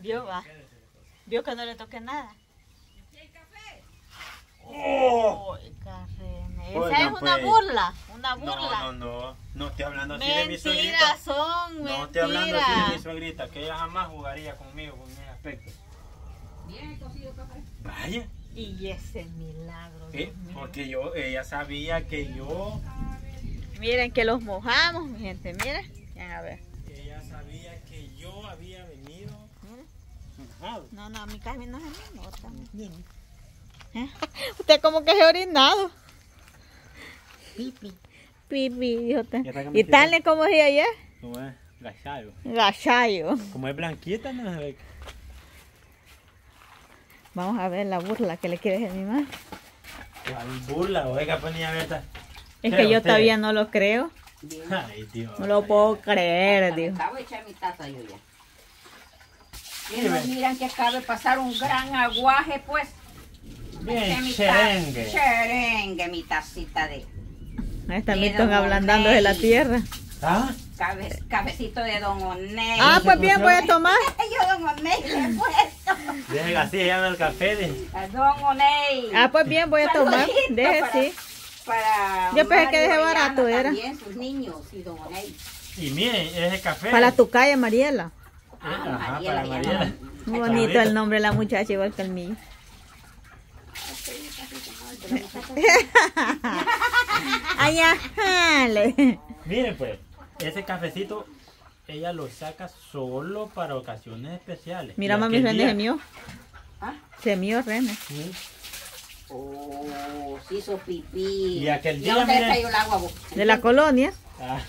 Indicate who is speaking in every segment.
Speaker 1: Vio, va. Vio que no le toque nada.
Speaker 2: ¡Oh!
Speaker 1: Esa
Speaker 2: Oigan,
Speaker 1: es una
Speaker 2: pues.
Speaker 1: burla. Una burla.
Speaker 2: No, no, no. No estoy hablando así de mi suegrita.
Speaker 1: Mentiras son,
Speaker 2: No estoy hablando así de mi suegrita, que ella jamás jugaría conmigo con ese aspecto.
Speaker 3: Bien cocido café.
Speaker 2: Vaya,
Speaker 1: Y ese milagro.
Speaker 2: eh, porque yo, ella sabía que yo,
Speaker 1: Miren que los mojamos, mi gente. Miren. A ver.
Speaker 2: ella sabía que yo había.
Speaker 1: No, no, mi Carmen no se me nota. ¿Eh? Usted como que se ha orinado.
Speaker 2: Pipi.
Speaker 1: Pipi, dijo ¿Y tal como decía ayer?
Speaker 2: Como es gachayo.
Speaker 1: Gachayo.
Speaker 2: Como es blanquita, no se ve.
Speaker 1: Vamos a ver la burla que le quiere decir a mi mamá.
Speaker 2: ¿Cuál burla? Oiga, ponía abierta.
Speaker 1: Es que yo
Speaker 2: usted.
Speaker 1: todavía no lo creo.
Speaker 2: Ay, Dios.
Speaker 1: No lo puedo creer, dijo.
Speaker 3: acabo de echar mi taza yo ya. Miren, miran que acaba de pasar un gran aguaje, pues.
Speaker 2: Bien,
Speaker 3: mi ta-
Speaker 2: cherengue.
Speaker 3: Cherengue, mi tacita de
Speaker 1: Ahí está
Speaker 3: De
Speaker 1: Milton ablandando de la tierra.
Speaker 2: ¿Ah?
Speaker 3: cabe- cabecito de Don Oney.
Speaker 1: Ah, pues bien, voy a tomar.
Speaker 3: Yo Don Oney le he puesto.
Speaker 2: Deje así, llama el café. De...
Speaker 3: A Don Oney.
Speaker 1: Ah, pues bien, voy a tomar.
Speaker 3: Saludito
Speaker 1: Deje,
Speaker 3: para-
Speaker 1: sí.
Speaker 3: Para
Speaker 1: Yo pensé que deje barato, era.
Speaker 3: También, sus niños y Don Oney.
Speaker 2: Y miren, ese café.
Speaker 1: Para tu calle, Mariela.
Speaker 3: Ah,
Speaker 2: Ajá,
Speaker 3: Mariela,
Speaker 2: para
Speaker 3: ya
Speaker 2: Mariela.
Speaker 3: no-
Speaker 1: Muy bonito el nombre de la muchacha, igual que el mío. Ay,
Speaker 2: Miren pues, ese cafecito ella lo saca solo para ocasiones especiales.
Speaker 1: Mira,
Speaker 2: Y
Speaker 1: mami, René se mió.
Speaker 3: ¿Ah?
Speaker 1: Se mió, René.
Speaker 2: Sí.
Speaker 3: Oh, se hizo pipí.
Speaker 2: Y aquel
Speaker 3: ¿Y
Speaker 2: día,
Speaker 3: dónde le
Speaker 2: mire.
Speaker 3: cayó el agua? vos?
Speaker 1: De la colonia.
Speaker 2: Ah,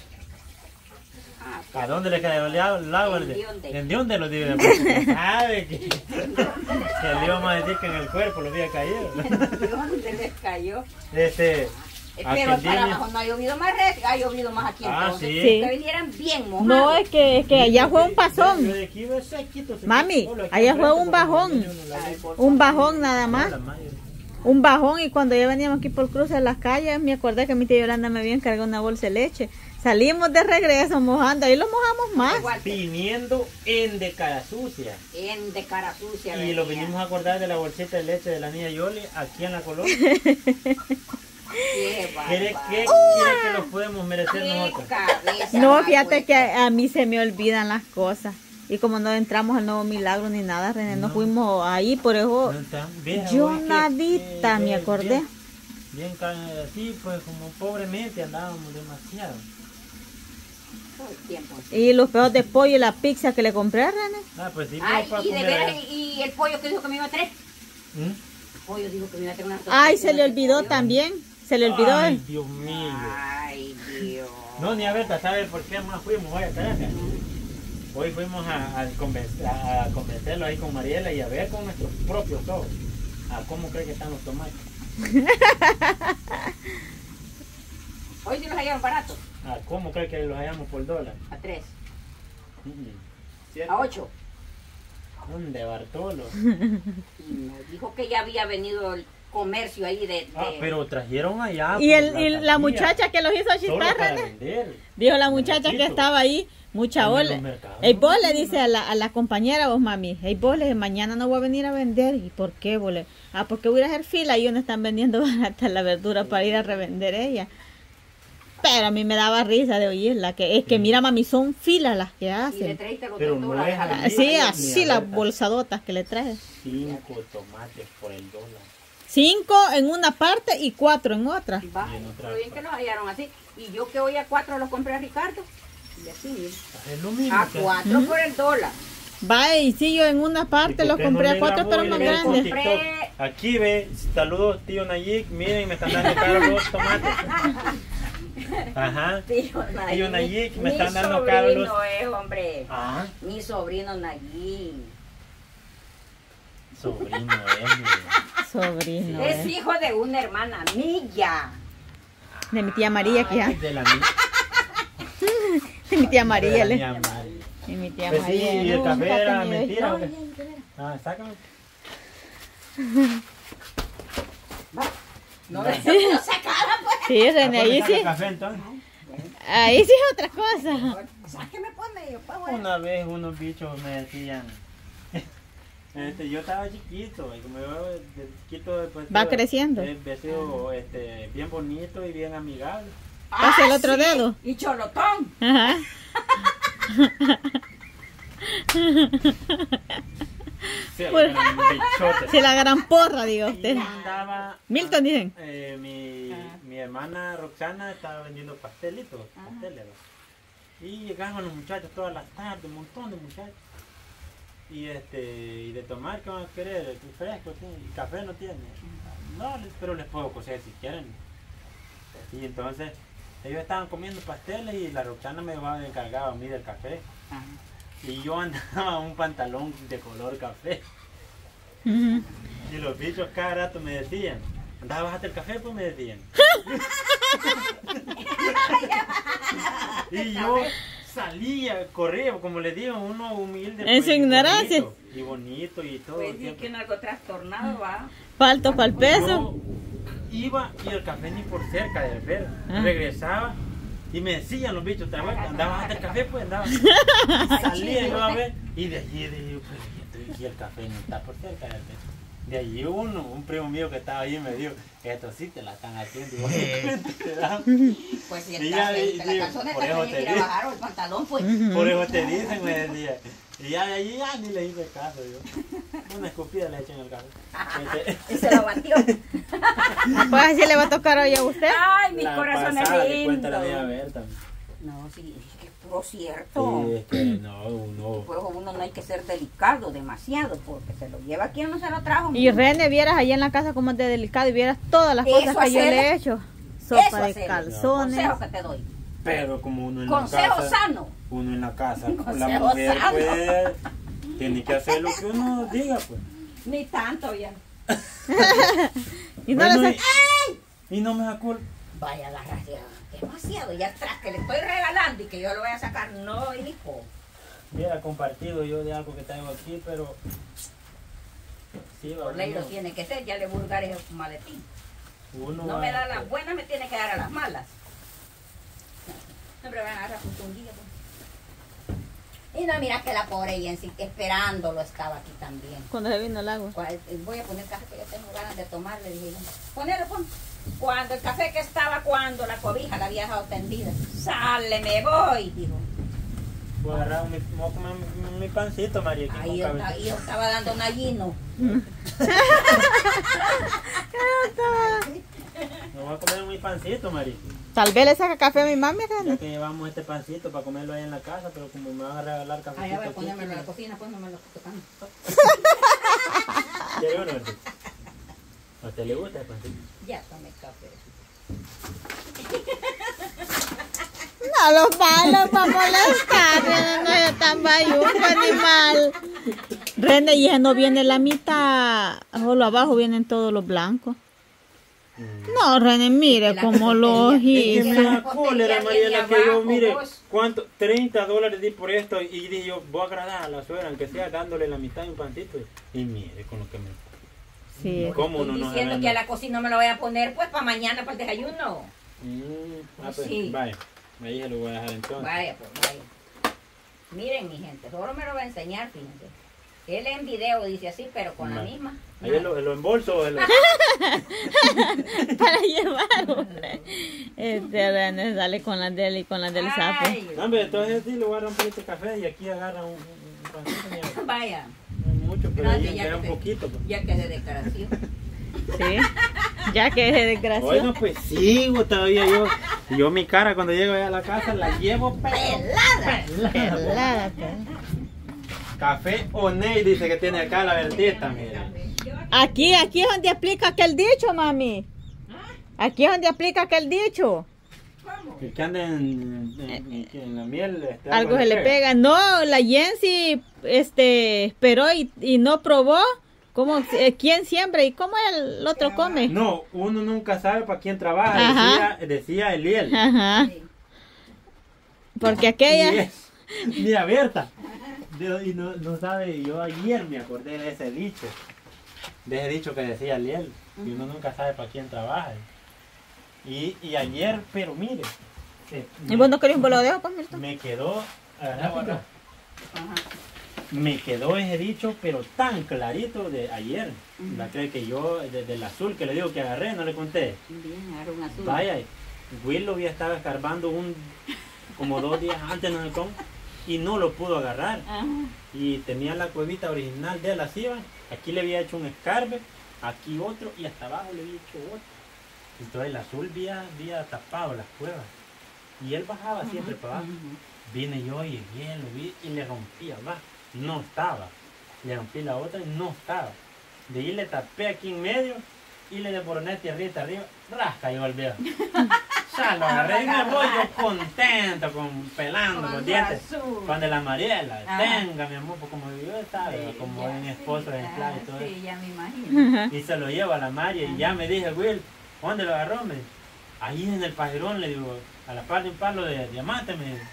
Speaker 2: ¿A dónde le cayó el agua? El agua?
Speaker 3: ¿En dónde?
Speaker 2: ¿En dónde lo digo? Porque Sabe que, que le íbamos a decir que en el cuerpo lo había caído.
Speaker 3: ¿De dónde les cayó?
Speaker 2: Este,
Speaker 3: Pero para abajo no ha llovido más, re- ha llovido más aquí
Speaker 2: Ah,
Speaker 3: entonces.
Speaker 2: sí.
Speaker 1: Sí.
Speaker 3: Que vinieran bien mojados.
Speaker 1: No, es que, es que allá fue un pasón. Mami, allá fue un bajón. Un bajón nada más. Un bajón y cuando ya veníamos aquí por el cruce de las calles, me acordé que mi tía Yolanda me había encargado una bolsa de leche. Salimos de regreso mojando, ahí lo mojamos más.
Speaker 3: Igual que
Speaker 2: Viniendo en de cara sucia.
Speaker 3: en de cara sucia.
Speaker 2: Y lo vinimos a acordar de la bolsita de leche de la niña Yoli aquí en la colonia.
Speaker 3: Qué
Speaker 2: ¿Quiere,
Speaker 3: bárbaro.
Speaker 2: qué, quiere que podemos merecer nosotros?
Speaker 1: No, fíjate que a mí se me olvidan las cosas. Y como no entramos al nuevo milagro ni nada, René, no,
Speaker 2: No.
Speaker 1: fuimos ahí, por eso
Speaker 2: No está- vea,
Speaker 1: yo nadita
Speaker 2: que-
Speaker 1: me
Speaker 2: bien-
Speaker 1: acordé.
Speaker 2: Bien, bien así, pues como pobremente andábamos demasiado.
Speaker 3: Todo el tiempo.
Speaker 1: Y los pedos de pollo y la pizza que le compré a René.
Speaker 2: Ah, pues sí,
Speaker 3: Ay,
Speaker 2: pero para
Speaker 3: y de veras, y el pollo que dijo que me iba a traer.
Speaker 2: ¿Mm?
Speaker 3: El pollo dijo que me iba a traer una
Speaker 1: Ay, se le olvidó también. Se le olvidó.
Speaker 2: Ay, Dios mío.
Speaker 3: Ay, Dios.
Speaker 2: No, ni a ver, ¿sabes por qué más fuimos hoy a Caracas? Hoy fuimos a, a conven- a- a convencerlo ahí con Mariela y a ver con nuestros propios ojos. A cómo cree que están los tomates.
Speaker 3: Hoy sí los hallaron baratos.
Speaker 2: A cómo cree que los hallamos por dólar.
Speaker 3: A tres.
Speaker 2: Mm, ¿cierto?
Speaker 3: A ocho.
Speaker 2: ¿Dónde, Bartolo?
Speaker 3: Y me dijo que ya había venido el comercio ahí de... de-
Speaker 2: Ah, pero trajeron allá.
Speaker 1: Y,
Speaker 2: por
Speaker 1: el, y la muchacha que los hizo
Speaker 2: vender.
Speaker 1: Dijo la muchacha que estaba ahí, mucha
Speaker 2: mercados.
Speaker 1: Ey, vos le dice a la, a la compañera, vos mami, hey, vos le mañana no voy a venir a vender. ¿Y por qué, vos le? Ah, porque voy a hacer fila y donde están vendiendo barata la verdura para ir a revender ella. Pero a mí me daba risa de oírla, que es que mira, mami, son filas las que
Speaker 3: Y le
Speaker 1: hacen.
Speaker 3: traíste los
Speaker 2: Pero no
Speaker 3: dólares
Speaker 2: es
Speaker 3: a la
Speaker 2: así.
Speaker 1: Así,
Speaker 3: niña.
Speaker 1: así las
Speaker 2: alerta.
Speaker 1: bolsadotas que le traje.
Speaker 2: Cinco tomates por el dólar.
Speaker 1: Cinco en una parte y cuatro en otra.
Speaker 3: Va,
Speaker 2: Y en otra
Speaker 3: pero bien que los hallaron así. Y yo que hoy a cuatro los compré a Ricardo. Y así, mira.
Speaker 2: Es lo mismo.
Speaker 3: A cuatro por el dólar.
Speaker 1: Va, y sí, yo en una parte
Speaker 2: ¿Y
Speaker 1: los
Speaker 2: qué no
Speaker 1: compré a
Speaker 2: le
Speaker 1: cuatro, pero
Speaker 2: y
Speaker 1: más
Speaker 2: le
Speaker 1: grandes.
Speaker 3: Compré-?
Speaker 2: Aquí ve, saludos tío Nayik, miren me están dando caro los tomates. Ajá.
Speaker 3: Tío.
Speaker 2: Tío Nayib, me
Speaker 3: Mi
Speaker 2: están dando
Speaker 3: sobrino
Speaker 2: caro los-
Speaker 3: es, hombre.
Speaker 2: Ah,
Speaker 3: Mi sobrino Nayib.
Speaker 2: sobrino es.
Speaker 1: Sobrino.
Speaker 3: es
Speaker 1: eh.
Speaker 3: hijo de una hermana mía.
Speaker 1: De mi tía María, que
Speaker 2: Ay,
Speaker 1: ya.
Speaker 2: de la mía.
Speaker 1: De mi tía María, le. De mi tía
Speaker 2: Pues sí,
Speaker 1: María.
Speaker 2: y el café era mentira. ¿o
Speaker 1: historia.
Speaker 2: qué? Ah, sácame.
Speaker 3: No le no sacada, pues.
Speaker 1: Sí, René,
Speaker 2: ¿A
Speaker 1: ahí sí.
Speaker 2: café entonces?
Speaker 1: Ahí sí es otra cosa.
Speaker 3: Sáqueme, pues, medio, pues, bueno.
Speaker 2: Una vez unos bichos me decían, Este, yo estaba chiquito, y como yo de chiquito pues,
Speaker 1: Va creciendo.
Speaker 2: Sido este, bien bonito y bien amigable.
Speaker 1: Pase el
Speaker 3: Ah,
Speaker 1: otro
Speaker 3: sí,
Speaker 1: dedo.
Speaker 3: Y cholotón.
Speaker 1: Ajá.
Speaker 2: Sí,
Speaker 1: Pues-
Speaker 2: era un bichote.
Speaker 1: Sí, la gran porra, diga
Speaker 2: Y
Speaker 1: usted.
Speaker 2: andaba-
Speaker 1: Milton, dicen.
Speaker 2: Eh,
Speaker 3: Ah.
Speaker 2: mi hermana Roxana estaba vendiendo pastelitos,
Speaker 3: Ajá.
Speaker 2: pasteles. Y llegaban los muchachos todas las tardes, un montón de muchachos. Y este, y de tomar, ¿qué van a querer? Fresco, ¿sí? ¿Y café no tiene? No, pero les puedo coser si quieren. Y entonces, ellos estaban comiendo pasteles y la Roxana me encargaba a mí del café.
Speaker 3: Ajá.
Speaker 2: Y yo andaba un pantalón de color café. Y los bichos cada rato me decían, anda, bájate el café, pues me decían. y yo salía, corría, como les digo, uno humilde.
Speaker 1: En su
Speaker 2: y
Speaker 1: ignorancia.
Speaker 2: bonito, Y bonito y todo.
Speaker 3: Pues sí, que uno algo trastornado va.
Speaker 1: Falto para el
Speaker 2: Pues
Speaker 1: peso.
Speaker 2: iba y el café ni por cerca de ver.
Speaker 1: Ah.
Speaker 2: Regresaba y me decían los bichos andaba bájate el café, pues andaba. Y salía yo a ver y de allí dije, pues y el café no está por cerca del pecho. De allí uno, un primo mío que estaba ahí me dijo, esto sí te la están haciendo. Y vos.
Speaker 3: Pues si
Speaker 2: Y
Speaker 3: el
Speaker 2: ya digo,
Speaker 3: la calzoneta
Speaker 2: por
Speaker 3: que
Speaker 2: te
Speaker 3: ir a
Speaker 2: digo.
Speaker 3: bajar o el pantalón, pues.
Speaker 2: Por eso te dicen, me decía. Y ya de allí ya ni le hice caso yo. Una escupida le eché en el. Este,
Speaker 3: Y se lo batió.
Speaker 1: Pues así le va a tocar hoy a usted.
Speaker 3: Ay, mi
Speaker 2: la
Speaker 3: corazón
Speaker 2: pasada
Speaker 3: es
Speaker 2: que cuenta la de
Speaker 3: lindo.
Speaker 2: haber también.
Speaker 3: No, sí, es que es puro cierto.
Speaker 2: Sí, es que no, uno.
Speaker 3: Pues uno no hay que ser delicado demasiado porque se lo lleva quien no se lo trajo.
Speaker 1: Y René, vieras allá en la casa como es de delicado y vieras todas las cosas que yo le he hecho.
Speaker 3: Eso
Speaker 1: Sopa de
Speaker 3: hacerle.
Speaker 1: calzones.
Speaker 3: Consejo que te doy.
Speaker 2: Pero como uno en la
Speaker 3: Consejo
Speaker 2: casa.
Speaker 3: sano.
Speaker 2: Uno en la casa.
Speaker 3: Consejo
Speaker 2: La mujer
Speaker 3: sano.
Speaker 2: puede. Tiene que hacer lo que uno diga, pues.
Speaker 3: Ni tanto ya.
Speaker 1: Y no
Speaker 2: Bueno,
Speaker 1: le
Speaker 2: y, y no me da.
Speaker 3: Vaya la gracia. Demasiado. Ya atrás que le estoy regalando y que yo lo voy a sacar. No, hijo.
Speaker 2: Hubiera compartido yo de algo que tengo aquí, pero. Sí, va,
Speaker 3: Por ley lo tiene que ser. Ya le vulgaré el maletín.
Speaker 2: uno
Speaker 3: No me da las buenas, me tiene que dar a las malas. Siempre van a agarrar justo un día. pues. Y no, mira que la pobre sí, esperándolo estaba aquí también.
Speaker 1: Cuando se vino el agua.
Speaker 3: Eh, Voy a poner café que yo tengo ganas de tomar, le dije. Ponelo, pon. Cuando el café que estaba, cuando la cobija la había dejado tendida. Sale, me voy, dijo.
Speaker 2: Voy a agarrar mi, voy a comer mi, mi pancito, María. aquí
Speaker 3: Ahí
Speaker 2: con
Speaker 3: yo, ahí estaba dando un allino.
Speaker 2: Me voy a comer mi pancito, María.
Speaker 1: Tal vez le saca café a mi mami,
Speaker 2: Ya
Speaker 1: René.
Speaker 2: que llevamos este pancito para comerlo ahí en la casa, pero como me van a regalar café.
Speaker 3: Allá voy a ponérmelo en la cocina, pues no me lo estoy tocando.
Speaker 2: ¿Quiere uno? ¿A usted le gusta el pancito?
Speaker 3: Ya tomé café.
Speaker 1: No los malos para molestar, René, no es tan bayunco, animal. René, y ese no viene la mitad, solo abajo vienen todos los blancos. No, René, mire
Speaker 3: La
Speaker 1: cómo lo
Speaker 3: costería.
Speaker 2: Es que
Speaker 1: hizo.
Speaker 2: me
Speaker 3: la
Speaker 2: da cólera, Mariela, que yo, mire. ¿cuánto? 30 dólares di por esto y dije yo, voy a agradar a la suegra, aunque sea dándole la mitad de un pancito. Y mire con lo que me...
Speaker 1: Sí.
Speaker 2: ¿Cómo no nos
Speaker 3: diciendo que a la cocina me lo voy a poner pues para mañana, para el desayuno.
Speaker 2: Mm, ah, pues,
Speaker 3: Sí.
Speaker 2: vaya, ahí se lo voy a dejar entonces.
Speaker 3: Vaya, pues vaya. Miren, mi gente, solo me lo va a enseñar, fíjense. Él en video dice así, pero con la
Speaker 2: Vale.
Speaker 3: misma.
Speaker 2: Ahí lo, lo embolso o lo...
Speaker 1: para llevar. hombre. Este sale con la del y con la del sapo.
Speaker 3: Ay,
Speaker 2: No, hombre, entonces sí, le voy a poquito de café y aquí agarra un, un, un pancito.
Speaker 3: Vaya,
Speaker 2: mucho, pero
Speaker 3: No,
Speaker 2: ahí
Speaker 3: que ya
Speaker 2: queda
Speaker 3: que
Speaker 2: un poquito. pues.
Speaker 3: ya que de declaración.
Speaker 1: Sí. Ya que es desgraciado.
Speaker 2: Bueno, pues sigo todavía yo. Yo mi cara cuando llego allá a la casa la llevo
Speaker 3: ¡Pelada!
Speaker 1: Pelada, pues.
Speaker 2: Café Oney dice que tiene acá la verdita, mire.
Speaker 1: Aquí, aquí es donde aplica aquel dicho, mami. Aquí es donde aplica aquel dicho.
Speaker 2: Que que anda en, en, en la miel. este,
Speaker 1: Algo se le pega. No, la Jensi este, esperó y, y no probó. ¿Cómo, eh, ¿Quién siembra y cómo el otro come?
Speaker 2: No, uno nunca sabe para quién trabaja,
Speaker 1: Ajá.
Speaker 2: decía, decía Eliel.
Speaker 1: Ajá. Porque aquella...
Speaker 2: es, ni abierta. Y no, no sabe, yo ayer me acordé de ese dicho. De ese dicho que decía Eliel. Y uno nunca sabe para quién trabaja. Y, y ayer, pero mire.
Speaker 1: ¿Y vos no querés un bolodeo, pues, Milton?
Speaker 2: me quedó.
Speaker 3: Ajá.
Speaker 2: me quedó ese dicho, pero tan clarito de ayer. La cree que yo, desde el azul que le digo que agarré, no le conté.
Speaker 3: Bien, agarró un azul.
Speaker 2: Vaya, Willow ya estaba escarbando un, como dos días antes en el con y no lo pudo agarrar.
Speaker 3: Ajá.
Speaker 2: Y tenía la cuevita original de la ciba. Aquí le había hecho un escarbe, aquí otro y hasta abajo le había hecho otro. Entonces el azul había, había tapado las cuevas. Y él bajaba siempre para abajo. Vine yo y bien lo vi y le rompí abajo. No estaba. Le rompí la otra y no estaba. De ahí le tapé aquí en medio y le desboroné tierrita arriba. Rasca yo al viejo. Ya lo agarré y me voy yo contento, con, pelando
Speaker 3: Con
Speaker 2: los dientes.
Speaker 3: azul.
Speaker 2: Cuando la Mariela,
Speaker 3: Ajá.
Speaker 2: tenga mi amor, pues como yo estaba,
Speaker 3: Sí,
Speaker 2: como mi
Speaker 3: sí,
Speaker 2: esposo de
Speaker 3: ah,
Speaker 2: esclavo y todo eso.
Speaker 3: Sí, ya me imagino.
Speaker 2: Y se lo llevo a la María y ya me dije, Will, ¿dónde lo agarró? Me ahí en el pajerón, le digo, a la par de un palo de diamante, me dice,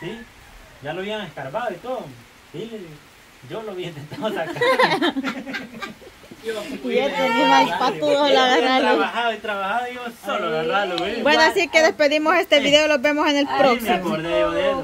Speaker 2: ¿sí? Ya lo habían escarbado y todo. Sí, le digo, yo lo había intentado sacar. yo
Speaker 1: tenía
Speaker 2: agarrarlo,
Speaker 1: más patudo
Speaker 2: había
Speaker 1: agarrarlo.
Speaker 2: trabajado y trabajado y yo solo agarrarlo.
Speaker 1: Bueno, así que despedimos este video, los vemos en el
Speaker 2: me
Speaker 1: próximo.
Speaker 2: acordé yo de eso.